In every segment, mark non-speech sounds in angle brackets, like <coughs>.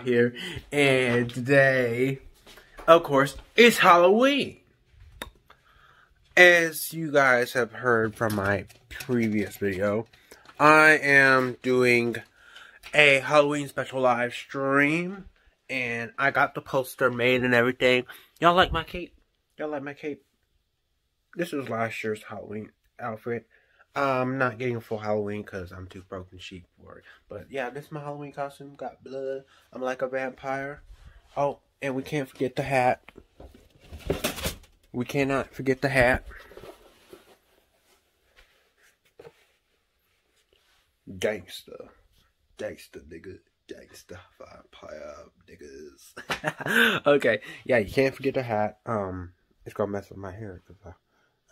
here, and today, of course, it's Halloween. As you guys have heard from my previous video, I am doing a Halloween special live stream, and I got the poster made and everything. Y'all like my cape? Y'all like my cape? this was last year's Halloween outfit. I'm not getting a full Halloween because I'm too broken sheep for it. But yeah, this is my Halloween costume. Got blood. I'm like a vampire. Oh, and we can't forget the hat. We cannot forget the hat. Gangster. Gangster, nigga. Gangster vampire niggas. <laughs> okay, yeah, you can't forget the hat. Um, it's gonna mess with my hair because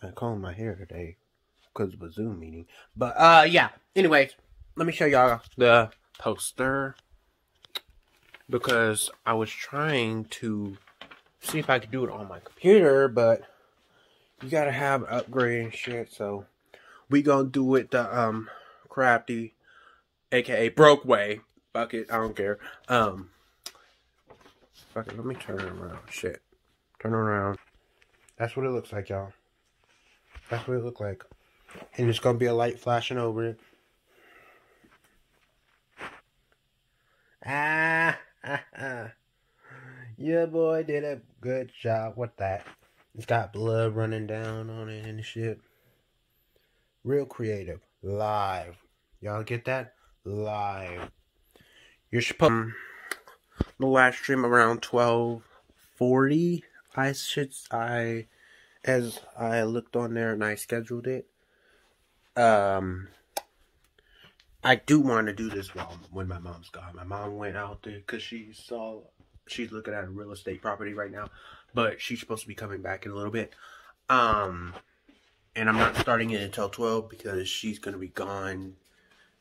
I I combed my hair today because of a Zoom meeting. But, uh, yeah. Anyways, let me show y'all the poster. Because I was trying to see if I could do it on my computer, but you gotta have upgrade and shit, so we gonna do it the, um, crafty, aka broke way. Fuck it, I don't care. Um, fuck it, let me turn around. Shit. Turn around. That's what it looks like, y'all. That's what it look like. And there's going to be a light flashing over it. Ah, ah, <laughs> ah. Your boy did a good job with that. It's got blood running down on it and shit. Real creative. Live. Y'all get that? Live. You're supposed the last stream around 1240. I should I as I looked on there and I scheduled it, um, I do want to do this while when my mom's gone. My mom went out there because she saw she's looking at a real estate property right now, but she's supposed to be coming back in a little bit. Um, and I'm not starting it until 12 because she's gonna be gone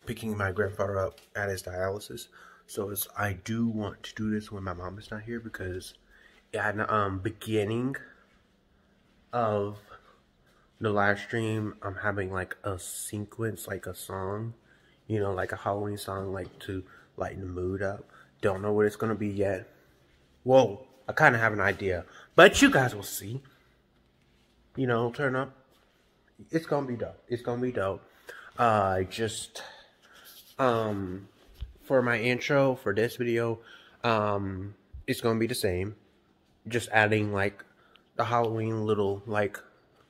picking my grandfather up at his dialysis. So I do want to do this when my mom is not here because at the um, beginning of the live stream, I'm having like a sequence, like a song, you know, like a Halloween song, like to lighten the mood up. Don't know what it's gonna be yet. Well, I kind of have an idea, but you guys will see. You know, turn up. It's gonna be dope. It's gonna be dope. Uh, just um, for my intro for this video, um, it's gonna be the same. Just adding like the Halloween little like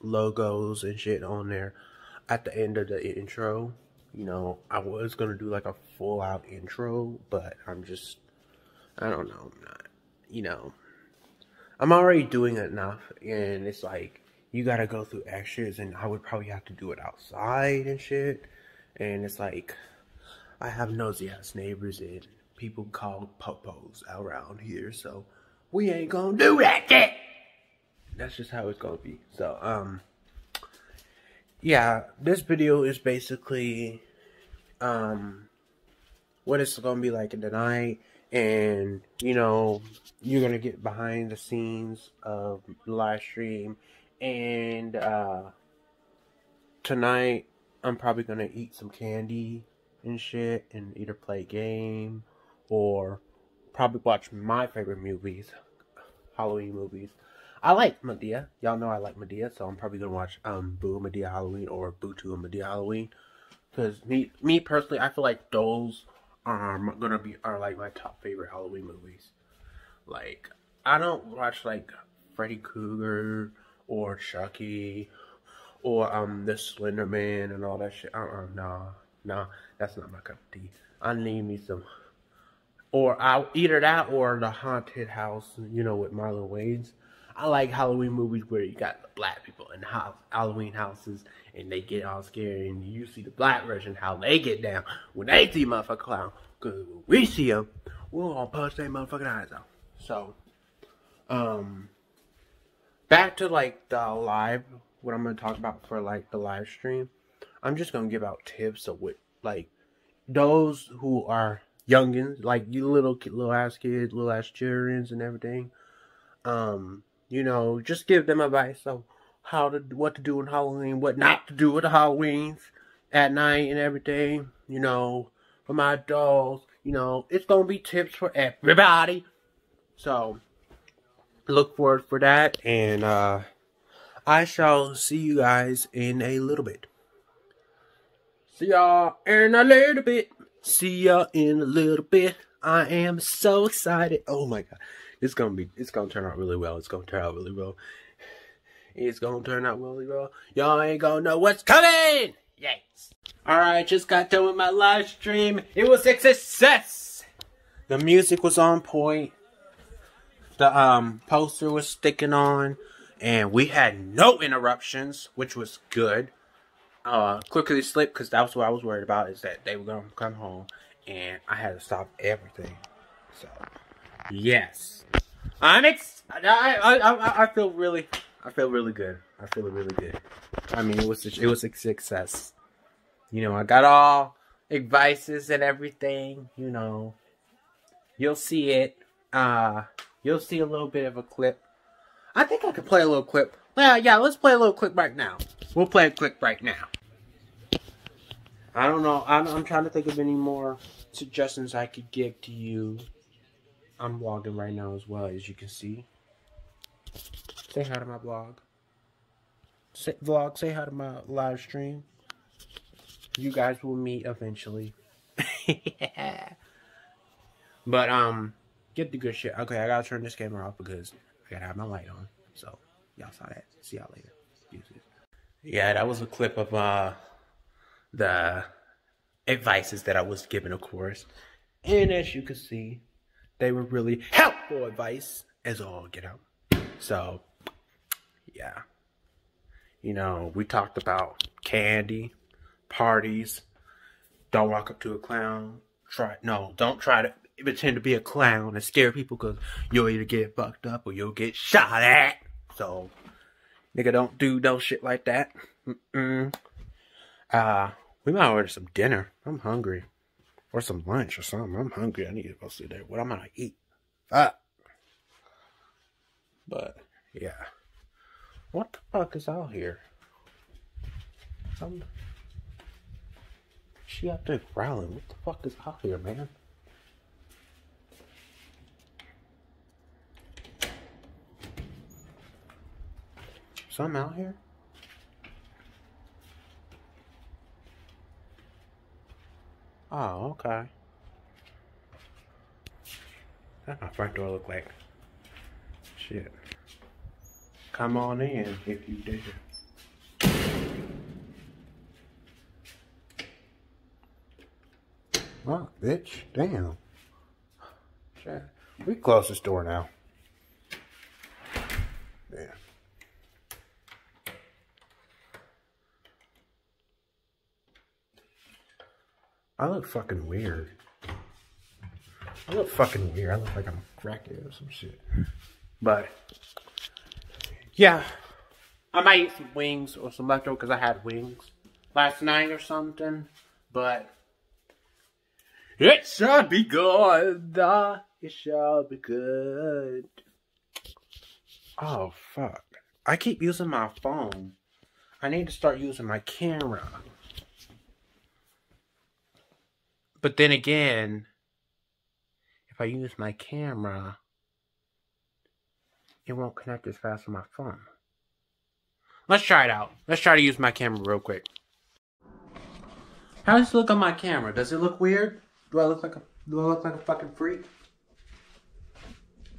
logos and shit on there at the end of the intro. You know, I was gonna do like a full out intro, but I'm just I don't know, I'm not you know I'm already doing enough and it's like you gotta go through extras and I would probably have to do it outside and shit. And it's like I have nosy ass neighbors and people call popos around here, so we ain't gonna do that shit that's just how it's gonna be. So, um, yeah, this video is basically, um, what it's gonna be like in the night, and you know, you're gonna get behind the scenes of the live stream, and uh, tonight I'm probably gonna eat some candy and shit, and either play game or probably watch my favorite movies, Halloween movies. I like Madea. Y'all know I like Madea, so I'm probably gonna watch um Boo Madea Halloween or Boo 2 and Madea Halloween. Cause me me personally, I feel like those are gonna be are like my top favorite Halloween movies. Like I don't watch like Freddy Krueger or Chucky or um the Slender Man and all that shit. Uh uh nah nah that's not my cup of tea. I need me some or I'll either that or the haunted house, you know, with Marlon Wayans. I like Halloween movies where you got the black people in house, Halloween houses and they get all scary and you see the black version how they get down when they see motherfucker clown. Cause we see them, we're gonna punch their motherfucking eyes out. So, um, back to like the live, what I'm gonna talk about for like the live stream. I'm just gonna give out tips of what like those who are youngins, like you little little ass kids, little ass childrens and everything. Um, you know, just give them advice of how to what to do on Halloween, what not to do with the Halloweens at night and everything. You know, for my dolls, you know, it's gonna be tips for everybody. So look forward for that and uh I shall see you guys in a little bit. See y'all in a little bit. See y'all in a little bit. I am so excited. Oh my god. It's gonna be it's gonna turn out really well. It's gonna turn out really well. <sighs> It's gonna turn out really well. Y'all ain't gonna know what's coming! Yes. Alright, just got done with my live stream. It was a success! The music was on point. The um poster was sticking on. And we had no interruptions, which was good. Uh quickly slipped because that was what I was worried about, is that they were gonna come home and I had to stop everything. So yes. I'm ex I, I, I, I feel really I feel really good. I feel really good. I mean, it was it was a success. You know, I got all advices and everything. You know, you'll see it. Uh, you'll see a little bit of a clip. I think I could play a little clip. Yeah, yeah. Let's play a little clip right now. We'll play a clip right now. I don't know. I'm, I'm trying to think of any more suggestions I could give to you. I'm vlogging right now as well, as you can see. Say hi to my blog. Say, vlog, say hi to my live stream. You guys will meet eventually. <laughs> But, um, get the good shit. Okay, I gotta turn this camera off because I gotta have my light on. So, y'all saw that. See y'all later. Yeah, that was a clip of, uh, the advices that I was given, of course. And as you can see, they were really helpful advice as all get out. So, yeah. You know, we talked about candy, parties, don't walk up to a clown, try, no, don't try to pretend to be a clown and scare people because you'll either get fucked up or you'll get shot at. So, nigga, don't do no shit like that. Mm-mm. Uh, we might order some dinner. I'm hungry. Or some lunch or something. I'm hungry. I need to go sit there. What am I gonna eat? Fuck. But, yeah. What the fuck is out here? Some... She out there growling. What the fuck is out here, man? Some out here? Oh, okay. That's my front door look like. Shit. Come on in if you dare. Oh, bitch. Damn. Shit. We close this door now. Yeah. I look fucking weird. I look fucking weird. I look like I'm crackhead or some shit. But, yeah. I might eat some wings or some leftover because I had wings last night or something. But, it shall be good. Uh, it shall be good. Oh, fuck. I keep using my phone. I need to start using my camera. But then again, if I use my camera, it won't connect as fast with my phone. Let's try it out. Let's try to use my camera real quick. How does it look on my camera? Does it look weird? Do I look like a do I look like a fucking freak?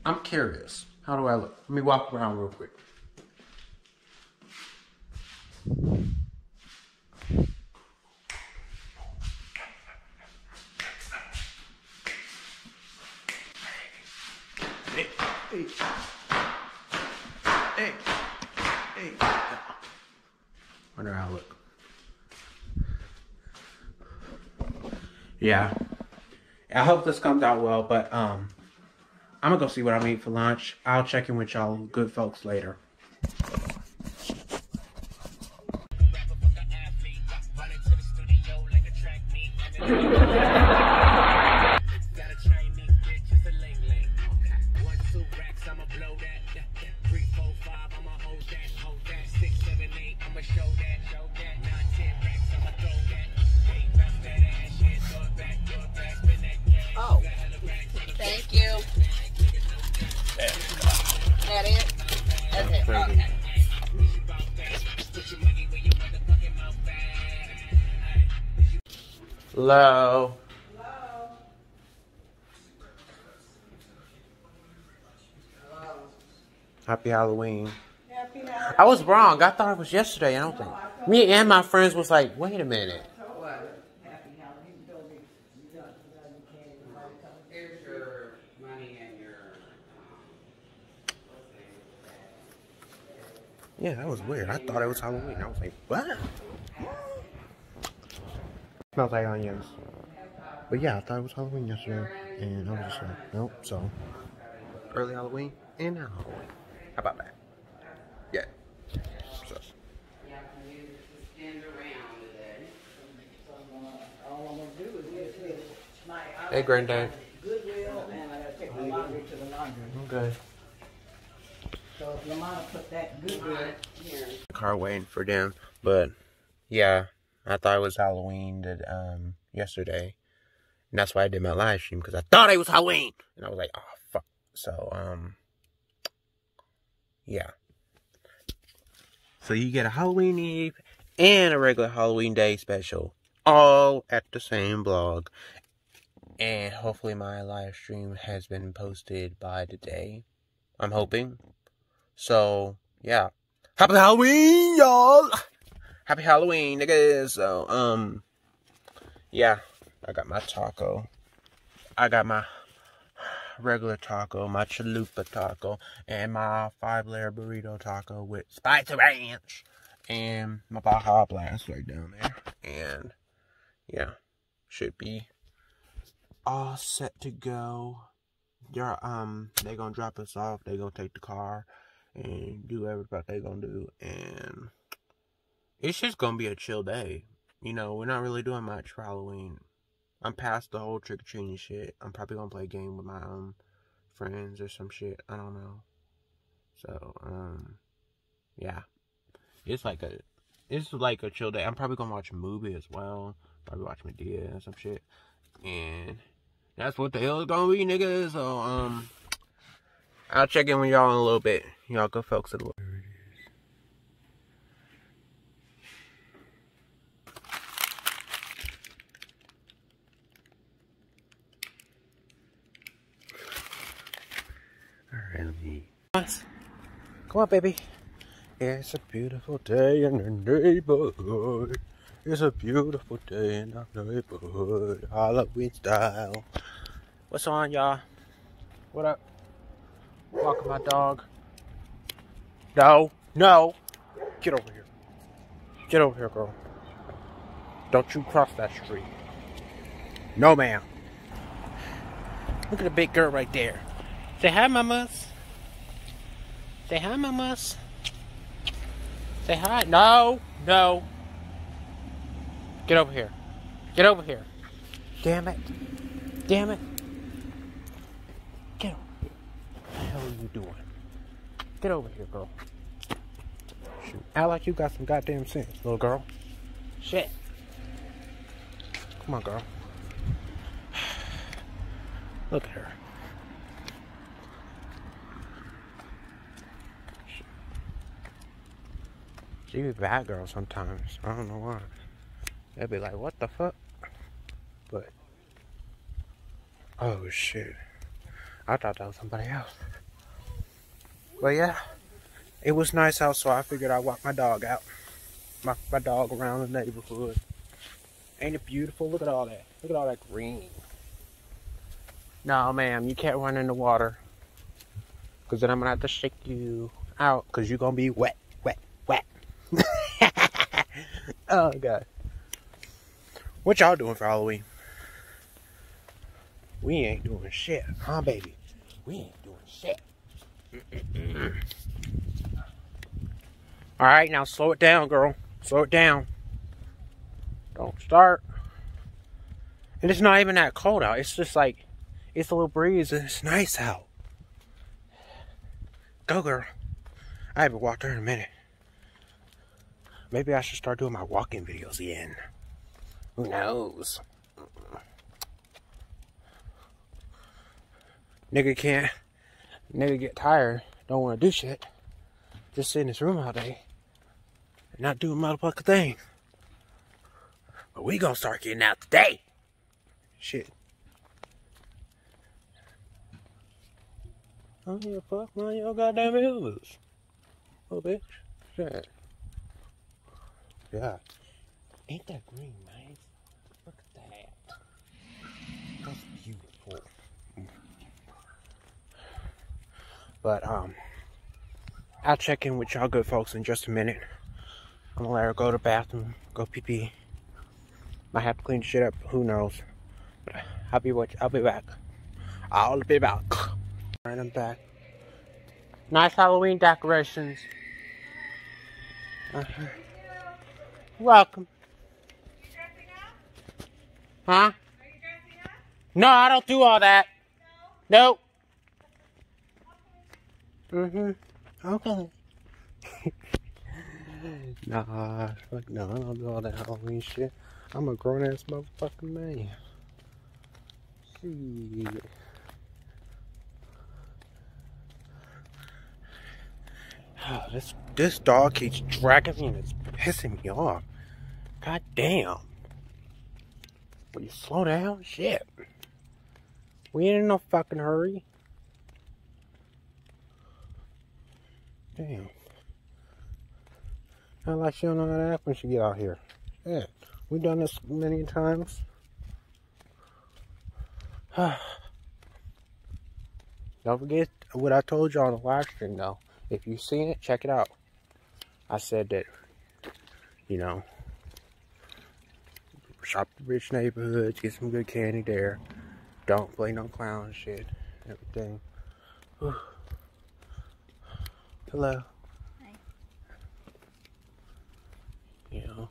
I'm curious. How do I look? Let me walk around real quick. Hey, hey, hey, hey. Wonder how I look. Yeah. I hope this comes out well, but um, I'm gonna go see what I'm eating for lunch. I'll check in with y'all good folks later. Hello. Happy Halloween. Happy Halloween. I was wrong. I thought it was yesterday. I don't think. Me and my friends was like, wait a minute. Yeah, that was weird. I thought it was Halloween. I was like, what? Smells like onions. But yeah, I thought it was Halloween yesterday. And I was just like, nope. So, early Halloween and now Halloween. How about that? Yeah. So. Hey, Granddad. Goodwill, and I gotta take the laundry to the laundry. Okay. So Lamont put that Goodwill here. Car waiting for them, but yeah, I thought it was Halloween that um yesterday, and that's why I did my live stream because I thought it was Halloween, and I was like, oh fuck. So um, yeah. So you get a Halloween Eve and a regular Halloween Day special, all at the same blog. And hopefully my live stream has been posted by today. I'm hoping. So, yeah. Happy Halloween, y'all! Happy Halloween, niggas. So, um, yeah. I got my taco. I got my regular taco, my chalupa taco, and my five layer burrito taco with spicy ranch, and my Baja Blast right down there. And yeah, should be all set to go. They're um they gonna drop us off. They gonna take the car and do everything they gonna do, and it's just gonna be a chill day. You know, we're not really doing much for Halloween. I'm past the whole trick or treating shit. I'm probably gonna play a game with my um friends or some shit. I don't know. So um, yeah, it's like a it's like a chill day. I'm probably gonna watch a movie as well. Probably watch Madea and some shit. And that's what the hell is gonna be, niggas. So um, I'll check in with y'all in a little bit. Y'all go folks at the. Come on, baby. It's a beautiful day in the neighborhood. It's a beautiful day in the neighborhood. Halloween style. What's on, y'all? What up? My dog. No, no. Get over here. Get over here, girl. Don't you cross that street. No, ma'am. Look at the big girl right there. Say hi, mamas. Say hi, mamas. Say hi. No, no. Get over here. Get over here. Damn it. Damn it. Get over here. What the hell are you doing? Get over here, girl. Shoot. Act like you got some goddamn sense, little girl. Shit. Come on, girl. Look at her. She be bad girl sometimes. I don't know why. They'd be like, what the fuck? But, oh shit. I thought that was somebody else. But yeah, it was nice out, so I figured I'd walk my dog out. My, my dog around the neighborhood. Ain't it beautiful? Look at all that. Look at all that green. No, ma'am, you can't run in the water. Because then I'm going to have to shake you out because you're going to be wet. Wet, wet. <laughs> oh god. What y'all doing for Halloween? We ain't doing shit, huh, baby? We ain't doing shit. All right, now slow it down, girl. Slow it down. Don't start. And it's not even that cold out. It's just like, it's a little breeze and it's nice out. Go, girl. I haven't walked her in a minute. Maybe I should start doing my walking videos again. Who knows? Nigga can't. Nigga get tired. Don't want to do shit. Just sit in his room all day. And not do a motherfucking thing. But we gonna start getting out today. Shit. I don't give a fuck, man. Your goddamn business. Oh, bitch. Shit. Yeah. Ain't that green nice? Look at that. That's beautiful. But, um, I'll check in with y'all good folks in just a minute. I'm gonna let her go to the bathroom, go pee pee. Might have to clean shit up, who knows. But I'll be watch I'll be back. I'll be back. <laughs> Alright, I'm back. Nice Halloween decorations. Uh -huh. Welcome. Huh? No, I don't do all that. No. Nope. Mm-hmm. Okay. <laughs> nah, fuck no, I don't do all that Halloween shit. I'm a grown ass motherfucking man. See. Oh, this this dog keeps dragging me and it's pissing me off. God damn. Will you slow down? Shit. We ain't in no fucking hurry. Damn. Not like she don't know how to act when she get out here. Yeah. We've done this many times. <sighs> don't forget what I told you on the live stream though. If you've seen it, check it out. I said that, you know, shop the rich neighborhoods, get some good candy there. Don't play no clown shit. Everything. <sighs> Hello. Hi. You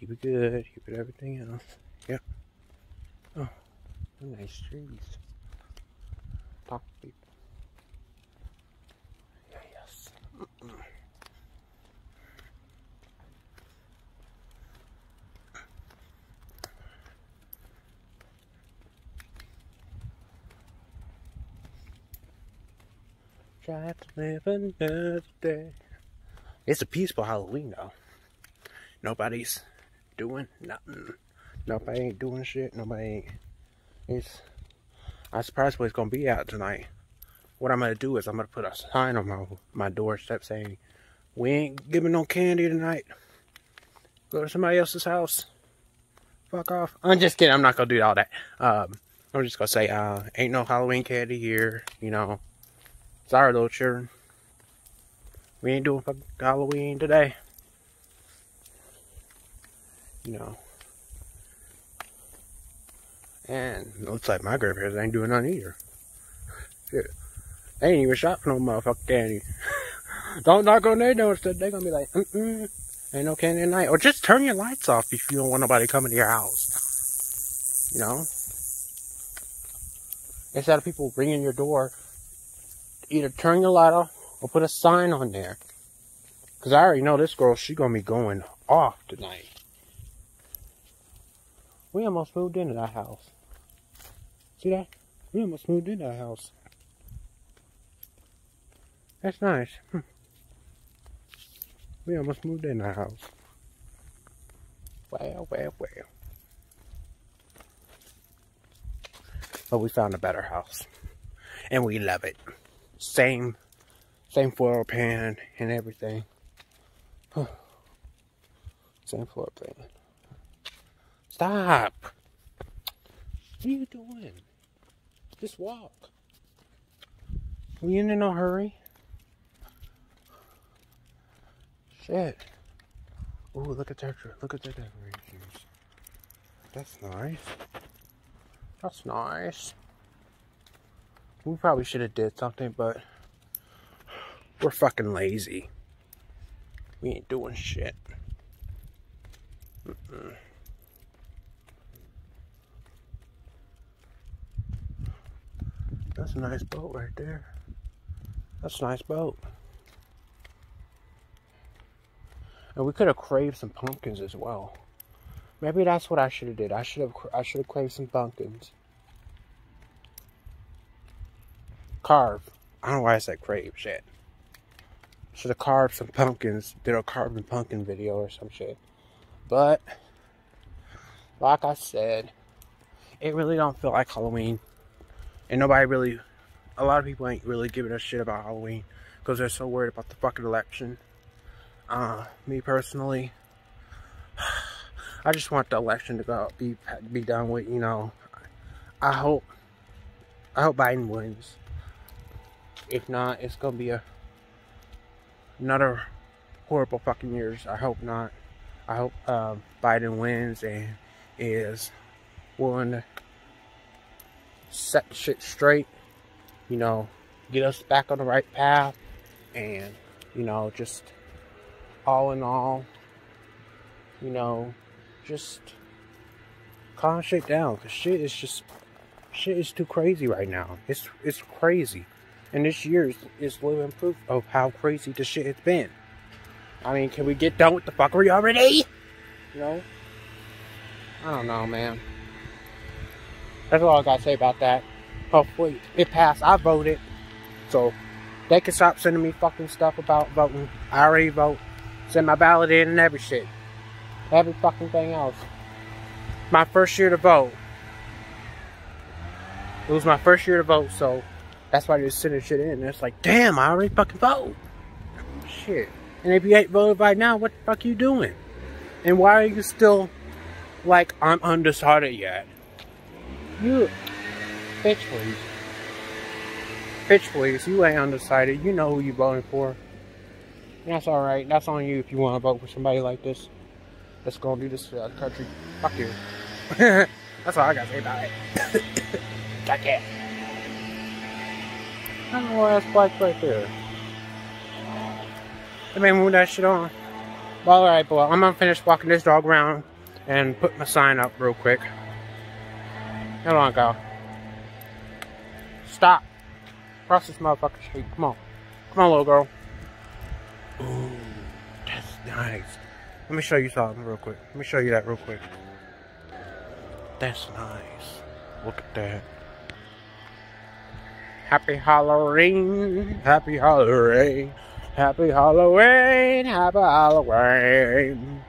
keep it good, keep it everything else. Yep. Oh, nice trees. Talk to people. Try to live another day. It's a peaceful Halloween though. Nobody's doing nothing. Nobody ain't doing shit. Nobody ain't. It's. I'm surprised what it's gonna be out tonight. What I'm gonna do is I'm gonna put a sign on my my doorstep saying, "We ain't giving no candy tonight. Go to somebody else's house. Fuck off." I'm just kidding. I'm not gonna do all that. Um, I'm just gonna say, uh, ain't no Halloween candy here. You know. Sorry, little children. We ain't doing fucking Halloween today. You know. And looks like my grandparents ain't doing none either. Shit. They ain't even shot for no motherfucking candy. <laughs> don't knock on their door instead. They're gonna be like, mm-mm, ain't no candy tonight. Or just turn your lights off if you don't want nobody coming to your house. You know? Instead of people ringing your door either turn your light off or put a sign on there. Because I already know this girl, she going to be going off tonight. We almost moved into that house. See that? We almost moved into that house. That's nice. Hmm. We almost moved in that house. Well, well, well. But we found a better house. And we love it same same floor plan and everything. same floor plan. Stop! What are you doing? Just walk. We in no hurry? Shit. Oh, look at that. Look at that decorations. That's nice. That's nice. We probably should have did something, but we're fucking lazy. We ain't doing shit. Mm -mm. That's a nice boat right there. That's a nice boat. And we could have craved some pumpkins as well. Maybe that's what I should have did. I should have I should have craved some pumpkins. Carve. I don't know why I said crave shit. Should have carved some pumpkins. Did a carving pumpkin video or some shit. But like I said, it really don't feel like Halloween. And nobody really a lot of people ain't really giving a shit about Halloween because they're so worried about the fucking election. Uh, me personally, <sighs> I just want the election to go be be done with. You know, I hope I hope Biden wins. If not, it's gonna be a another horrible fucking years. I hope not. I hope uh, Biden wins and is willing to set shit straight. You know, get us back on the right path, and you know, just all in all, you know, just calm shit down because shit is just shit is too crazy right now. It's it's crazy, and this year is, is living proof of how crazy the shit has been. I mean, can we get done with the fuckery already? You know, I don't know, man. That's all I gotta say about that. Hopefully, it passed. I voted, so they can stop sending me fucking stuff about voting. I already vote. Send my ballot in and every shit. Every fucking thing else. My first year to vote. It was my first year to vote, so that's why they're sending shit in. It's like, damn, I already fucking vote. Shit. And if you ain't voted right now, what the fuck you doing? And why are you still like, I'm undecided yet? You, bitch please. Bitch please, you ain't undecided. You know who you voting for. That's alright. That's on you if you want to vote for somebody like this. That's gonna do this uh, country. Fuck you. <laughs> That's all I got to say about it. <coughs> Got I know why that's black right there. Let me move that shit on. Well, alright, well, I'm gonna finish walking this dog around and put my sign up real quick. Hold on, go. Stop. Cross this motherfucker street. Come on. Come on, little girl. Ooh, that's nice. Let me show you something real quick. Let me show you that real quick. That's nice. Look at that. Happy Halloween. Happy Halloween. Happy Halloween. Happy Halloween.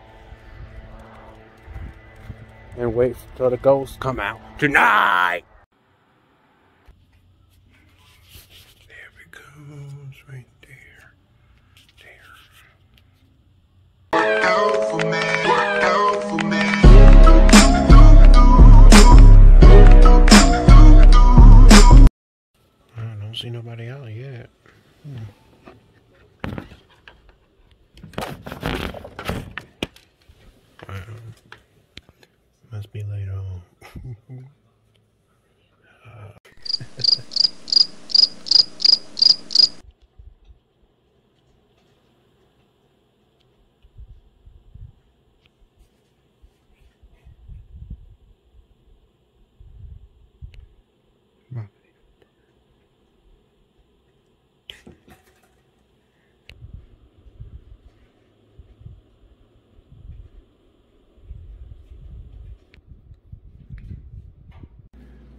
And wait till the ghosts come out tonight. See nobody out yet. Hmm. must be late on. <laughs>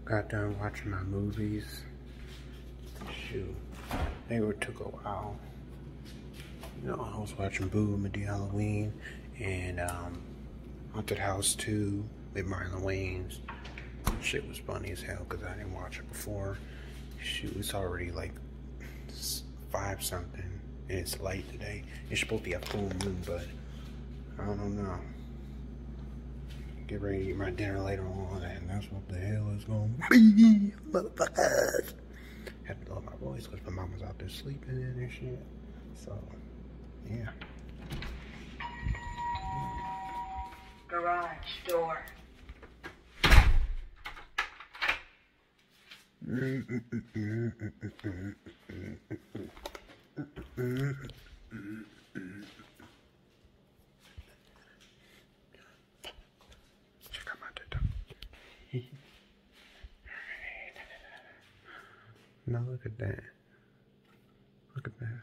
got done watching my movies. Shoot, they were took a while. You know, I was watching Boo Madea Halloween and um, Haunted House 2 with Marlon Wayans. Shit was funny as hell because I didn't watch it before. Shoot, it's already like five something and it's late today. It's supposed to be a full moon, but I don't know get ready to eat my dinner later on, and that's what the hell is going to be, motherfuckers. Had to lower my voice because my mom was out there sleeping and shit. So, yeah. Garage door. <laughs> Check out my TikTok. Now look at that. Look at that.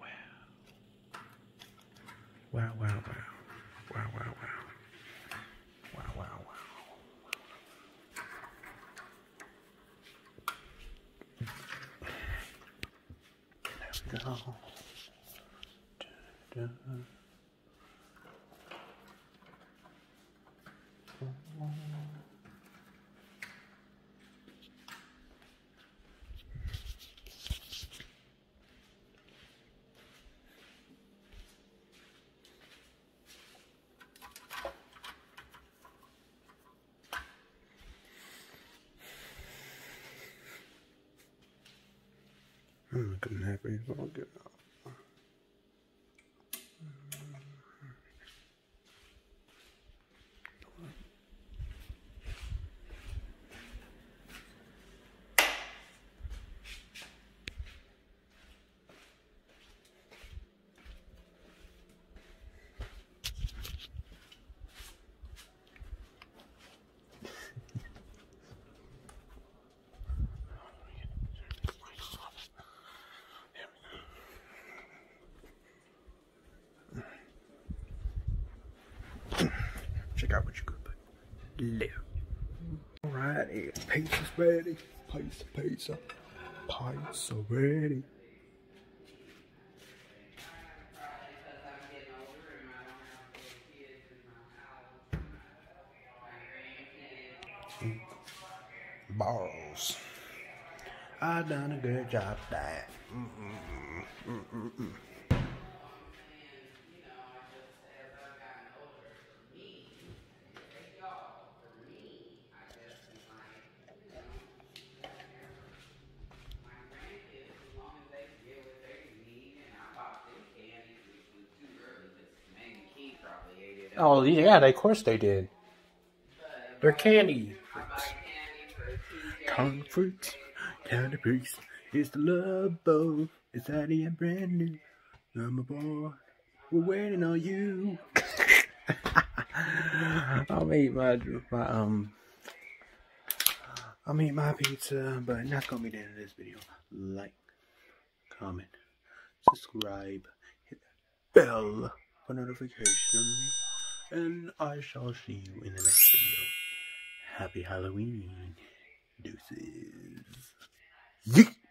Wow. Wow, wow, wow. Wow, wow, wow. Wow, wow, wow. There we go. Da-da. I'm happy as all get out. Check out what you could put. Live. Alrighty, pizza's ready. Pizza, pizza. Pizza ready. Balls. I done a good job of that. Mm-mm-mm. Mm-mm-mm. Oh yeah, they, of course they did. They're candy fruits. Tongue fruits, candy fruits. It's the love boat. It's Addy and brand new. Number boy, we're waiting on you. <laughs> I'll eat my my um. I'll eat my pizza, but that's gonna be the end of this video. Like, comment, subscribe, hit that bell for notifications and I shall see you in the next video. Happy Halloween. Deuces. Yeet.